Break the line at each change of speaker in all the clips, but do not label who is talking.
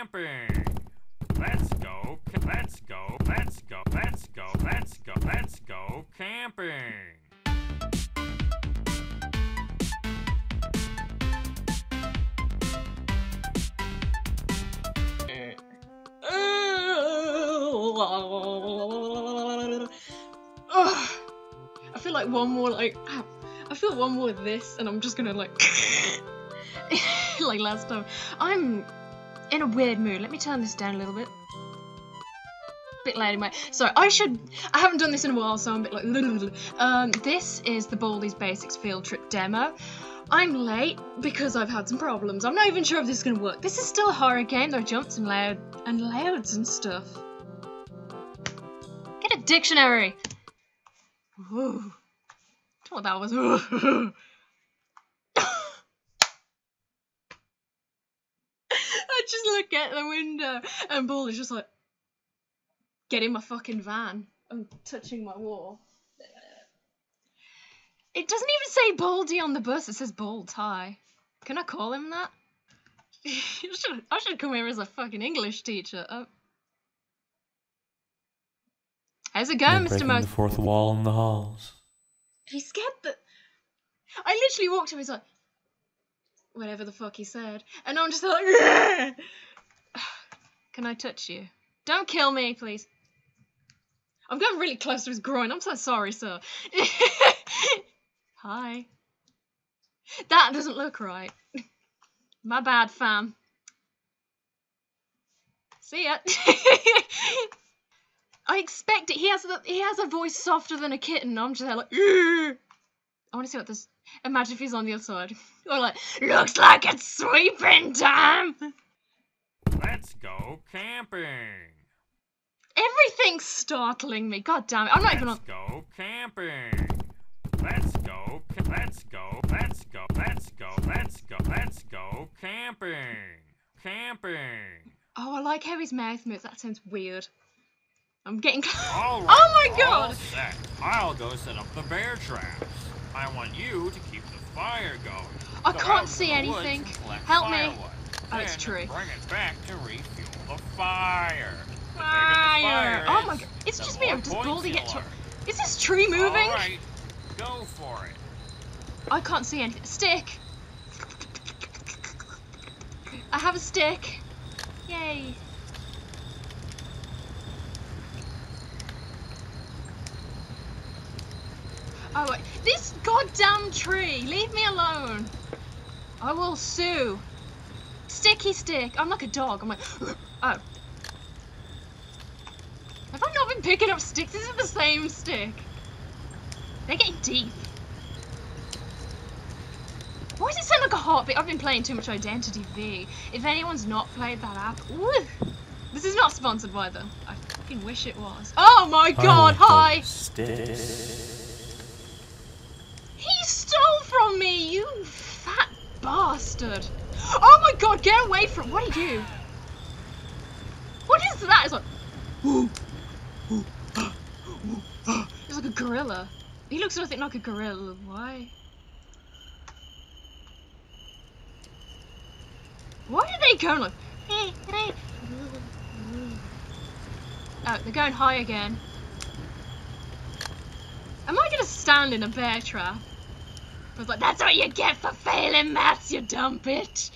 camping. Let's go, let's go, let's go, let's go, let's go, let's go camping.
I feel like one more like ah, I feel one more of this and I'm just gonna like like last time. I'm in a weird mood. Let me turn this down a little bit. Bit loud my sorry, I should I haven't done this in a while, so I'm a bit like um this is the Baldi's Basics field trip demo. I'm late because I've had some problems. I'm not even sure if this is gonna work. This is still a horror game, there are jumps and loud and louds and stuff. Get a dictionary! Ooh. Don't know what that was. I just look at the window and is just like, get in my fucking van. I'm touching my wall. It doesn't even say Baldi on the bus, it says Bold Hi. Can I call him that? I should, I should come here as a fucking English teacher. Oh. How's it going, Mr. Mo?
the fourth wall in the halls.
He scared the. I literally walked up. He's like, whatever the fuck he said, and I'm just like, can I touch you? Don't kill me, please. I'm getting really close to his groin. I'm so sorry, sir. Hi. That doesn't look right. My bad, fam. See ya. I expect it. He has a, he has a voice softer than a kitten. I'm just there like, "Ugh." I want to see what this. Imagine if he's on the other side. Or like, looks like it's sweeping time.
Let's go camping.
Everything's startling me. God damn it! I'm not even on.
Let's go camping. Let's go, let's go, let's go, let's go, let's go, let's go camping. Camping.
Oh, I like how his mouth moves. That sounds weird. I'm getting.
All right.
Oh my
all
god!
set. I'll go set up the bear traps. I want you to keep the fire going.
I can't see anything. Help me.
firewood.
It's
Then
true.
Bring it back to refuel the fire. The bigger the
Fire! Oh my god! It's just me.
more
Does
points
Baldi get to?
earn.
Is this tree moving?
All right, go for it.
I can't see anything. Stick. I have a stick. Yay. Oh, wait. this goddamn tree! Leave me alone! I will sue. Sticky stick. I'm like a dog. I'm like, oh. Have I not been picking up sticks? This is the same stick. They're getting deep. Why does it sound like a heartbeat? I've been playing too much Identity V. If anyone's not played that app, woo, this is not sponsored by them. I fucking wish it was. Oh my
oh,
god,
want the
hi!
Stick.
He stole from me, you fat bastard! Oh my god, get away from what are you? What is that? It's like It's like a gorilla. He looks nothing like a gorilla. Why? Why are they going like. Oh, they're going high again. Am I gonna stand in a bear trap? Was like, that's what you get for failing maths, you dumb bitch.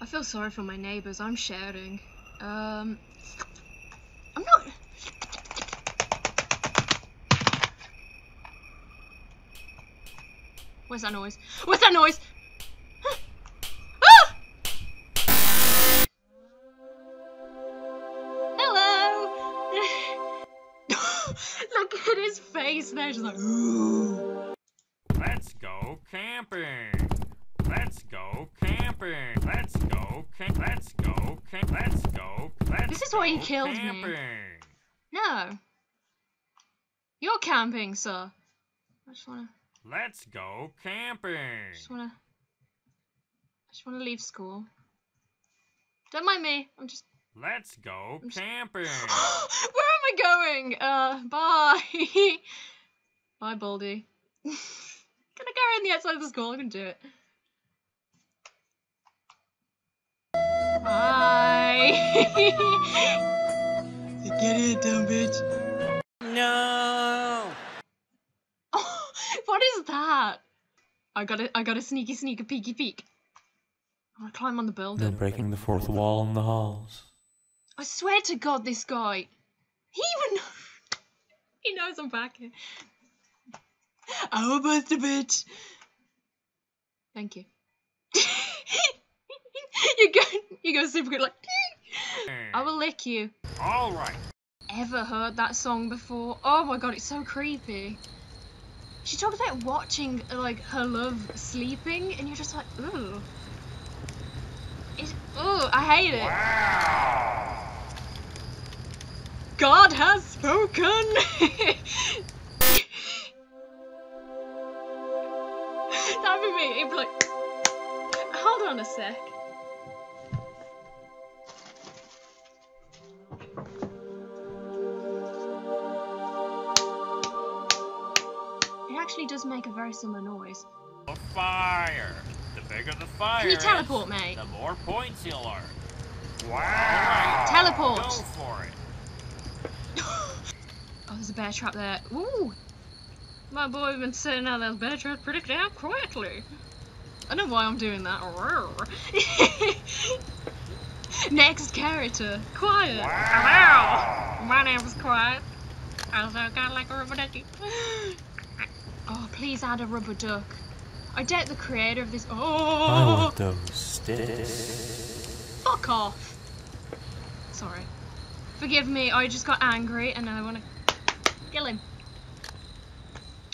I feel sorry for my neighbours. I'm shouting. Um, I'm not. Where's that noise? What's that noise? ah! Hello. Look at his face there, just like. Ooh.
Go camping. Let's go camping. Let's go camp. Let's go camp. Let's go. Let's
This is why he
go
killed me. No. You're camping, sir. I just wanna,
Let's go camping.
I just wanna, I just wanna leave school. Don't mind me. I'm just.
Let's go
I'm just-
camping.
Where am I going? Uh, bye. bye, Baldi. Can I go around the outside of the school? I can do it. Hi. Get it, dumb bitch.
No.
Oh, what is that? I got a, I got a sneaky, sneaky, peeky, peek. I want to climb on the building.
Then breaking the fourth wall in the halls.
I swear to God, this guy. He even he knows I'm back here. I'm a buster bitch. Thank you. you go, you go super good, like. I will lick you.
All right.
Ever heard that song before? Oh my god, it's so creepy. She talks about watching like her love sleeping, and you're just like, ooh. It's, ooh, I hate it. God has spoken. hold on a sec. It actually does make a very similar noise.
A fire. The bigger the fire.
Can you
is,
teleport, mate?
The more points you'll earn. Wow.
Teleport.
Go for it.
Oh, there's a bear trap there. Ooh! My boy been setting out those bear traps pretty damn quickly. I don't know why I'm doing that. Next character, Quiet. Hello! My name is Quiet. Also kind of like a rubber ducky. Oh, please add a rubber duck. I doubt the creator of this.
I
Oh!
want those sticks.
Fuck off! Sorry. Forgive me, I just got angry and I want to kill him.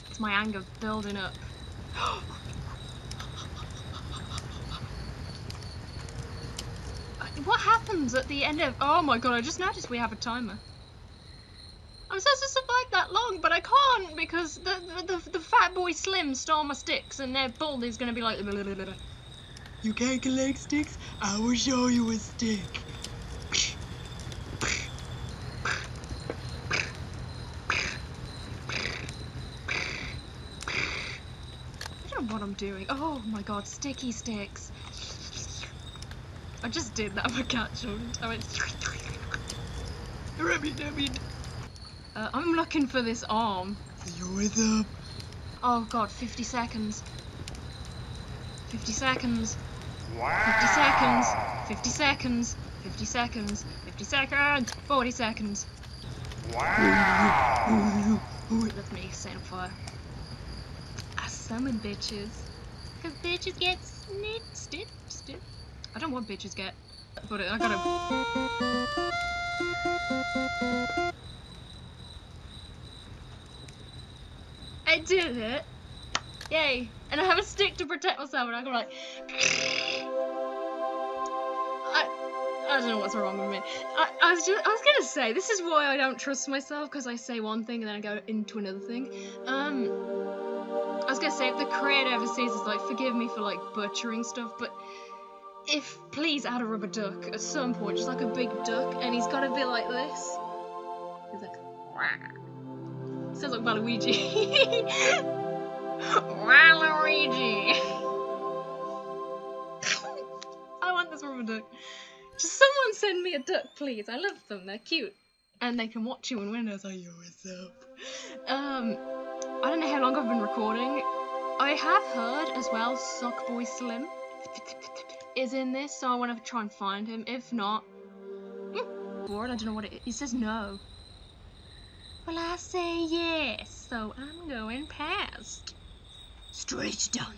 It's my anger building up. what happens at the end of. Oh my god, I just noticed we have a timer. I'm supposed to survive that long, but I can't because the the, the, the fat boy Slim stole my sticks and their Baldi's gonna be like. You can't collect sticks? I will show you a stick. I don't know what I'm doing. Oh my god, sticky sticks. I just did that for cat joint. I went. Rabbit, rabbit. Uh, I'm looking for this arm. What's up? Oh god, 50 seconds. 50 seconds. Wow. 50 seconds. 50 seconds. 50 seconds. 50 seconds. 40 seconds. Wow. That's me setting fire. I summon bitches. Cause bitches get snip, snip, snip. I don't want bitches get. But I gotta. I did it. Yay. And I have a stick to protect myself and I go like I I don't know what's wrong with me. I, I was just I was gonna say this is why I don't trust myself because I say one thing and then I go into another thing. Um I was gonna say if the creator ever sees this like forgive me for like butchering stuff, but if please add a rubber duck at some point, just like a big duck, and he's gotta be like this. He's like "Wah." Sounds like Waluigi. Waluigi. I want this rubber duck. Just someone send me a duck, please. I love them. They're cute, and they can watch you in windows. Like, yo, what's up? Um, I don't know how long I've been recording. I have heard as well. Sockboy Slim is in this, so I want to try and find him. If not, bored. I don't know what it is. He says no. Well, I say yes, so I'm going past. Straight down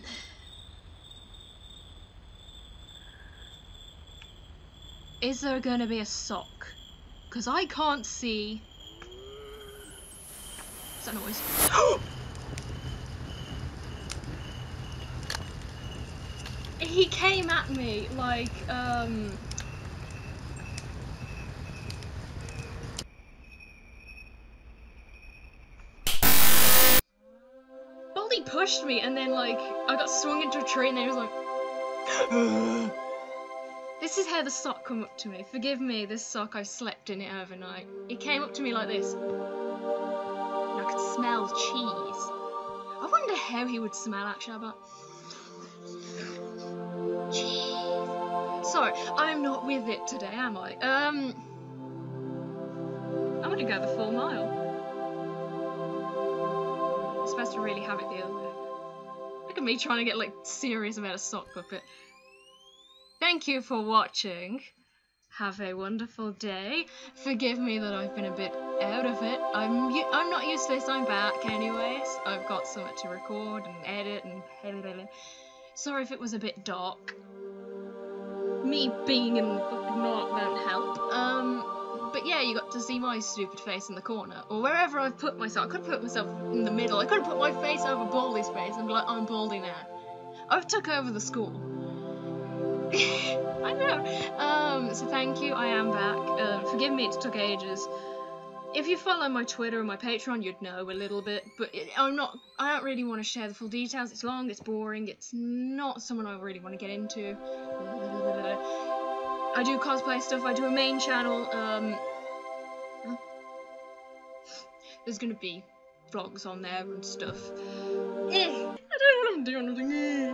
there. Is there gonna be a sock? Because I can't see. Is that noise? he came at me like, um. Baldi pushed me and then like I got swung into a tree and then he was like This is how the sock come up to me. Forgive me, this sock I slept in it overnight. It came up to me like this. And I could smell cheese. I wonder how he would smell actually, but cheese. Sorry, I'm not with it today, am I? Um, I'm gonna go the full mile. I'm supposed to really have it the other way. Look at me trying to get like serious about a sock puppet. Thank you for watching. Have a wonderful day. Forgive me that I've been a bit out of it. I'm I'm not used to this. I'm back anyways. I've got something to record and edit and sorry if it was a bit dark. Me being in the fucking North won't help. Um, but yeah, you got to see my stupid face in the corner or wherever I've put myself. I could put myself in the middle. I could put my face over Baldi's face and be like, I'm Baldy now. I've took over the school. I know. Um, so thank you. I am back. Uh, forgive me, it took ages. If you follow my Twitter and my Patreon, you'd know a little bit. But it, I'm not. I don't really want to share the full details. It's long. It's boring. It's not someone I really want to get into. I do cosplay stuff. I do a main channel. Um, there's gonna be vlogs on there and stuff. Eh, I don't want to do anything.